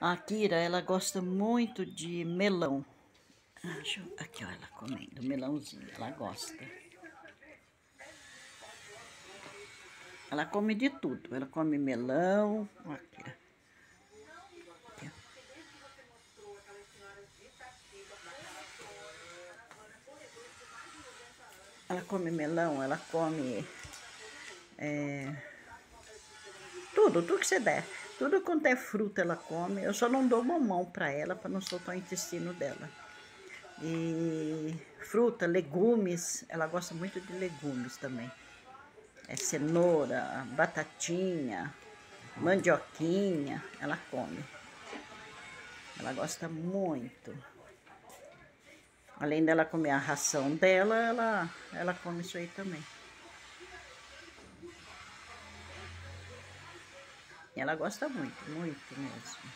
A Kira, ela gosta muito de melão. Ah, eu... Aqui, ó, ela comendo melãozinho, ela gosta. Ela come de tudo, ela come melão, aqui, aqui. Ela come melão, ela come é, tudo, tudo que você der. Tudo quanto é fruta ela come. Eu só não dou mamão para ela, para não soltar o intestino dela. E fruta, legumes, ela gosta muito de legumes também. É cenoura, batatinha, mandioquinha, ela come. Ela gosta muito. Além dela comer a ração dela, ela, ela come isso aí também. Ela gosta muito, muito mesmo.